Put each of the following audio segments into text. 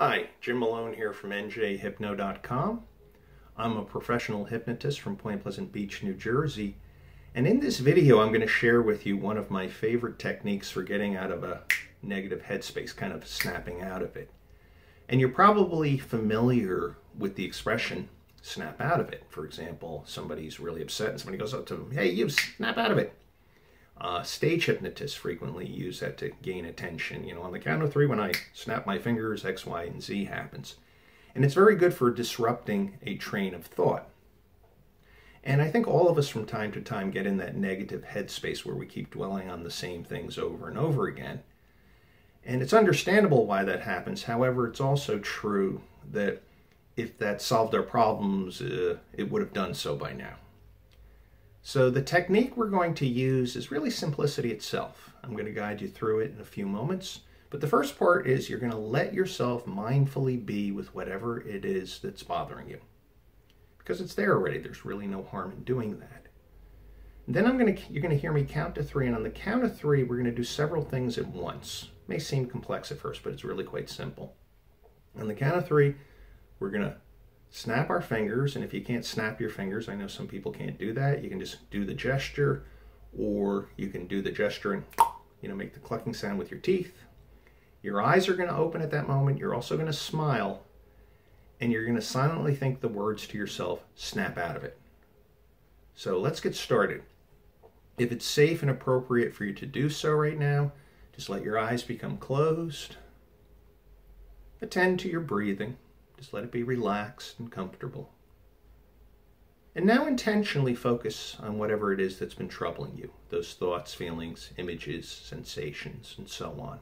Hi, Jim Malone here from njhypno.com. I'm a professional hypnotist from Point Pleasant Beach, New Jersey. And in this video, I'm going to share with you one of my favorite techniques for getting out of a negative headspace, kind of snapping out of it. And you're probably familiar with the expression snap out of it. For example, somebody's really upset and somebody goes up to them, hey, you snap out of it. Uh, stage hypnotists frequently use that to gain attention. You know, on the count of three, when I snap my fingers, X, Y, and Z happens. And it's very good for disrupting a train of thought. And I think all of us from time to time get in that negative headspace where we keep dwelling on the same things over and over again. And it's understandable why that happens. However, it's also true that if that solved our problems, uh, it would have done so by now. So the technique we're going to use is really simplicity itself. I'm going to guide you through it in a few moments. But the first part is you're going to let yourself mindfully be with whatever it is that's bothering you. Because it's there already. There's really no harm in doing that. And then I'm going to you're going to hear me count to 3 and on the count of 3 we're going to do several things at once. It may seem complex at first, but it's really quite simple. On the count of 3 we're going to snap our fingers. And if you can't snap your fingers, I know some people can't do that. You can just do the gesture or you can do the gesture and, you know, make the clucking sound with your teeth. Your eyes are going to open at that moment. You're also going to smile and you're going to silently think the words to yourself, snap out of it. So let's get started. If it's safe and appropriate for you to do so right now, just let your eyes become closed. Attend to your breathing. Just let it be relaxed and comfortable. And now intentionally focus on whatever it is that's been troubling you those thoughts, feelings, images, sensations, and so on.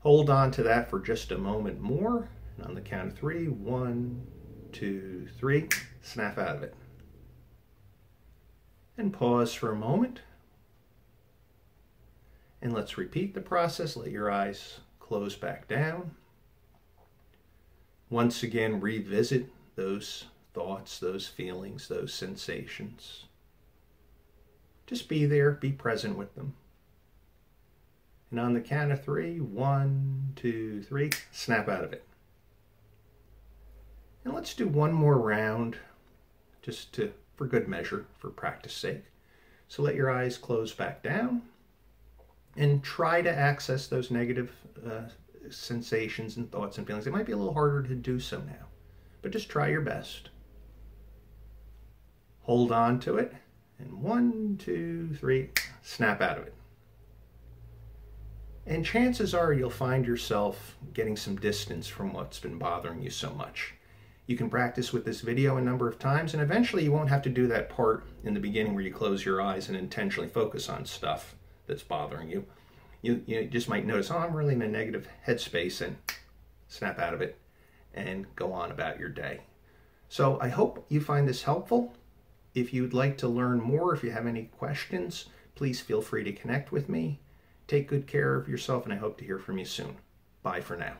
Hold on to that for just a moment more. And on the count of three one, two, three snap out of it. And pause for a moment. And let's repeat the process. Let your eyes close back down once again revisit those thoughts, those feelings, those sensations. Just be there, be present with them. And on the count of three, one, two, three, snap out of it. And let's do one more round, just to for good measure, for practice sake. So let your eyes close back down and try to access those negative uh, sensations and thoughts and feelings. It might be a little harder to do so now, but just try your best. Hold on to it, and one, two, three, snap out of it. And chances are you'll find yourself getting some distance from what's been bothering you so much. You can practice with this video a number of times, and eventually you won't have to do that part in the beginning where you close your eyes and intentionally focus on stuff that's bothering you you, you just might notice, oh, I'm really in a negative headspace and snap out of it and go on about your day. So I hope you find this helpful. If you'd like to learn more, if you have any questions, please feel free to connect with me. Take good care of yourself, and I hope to hear from you soon. Bye for now.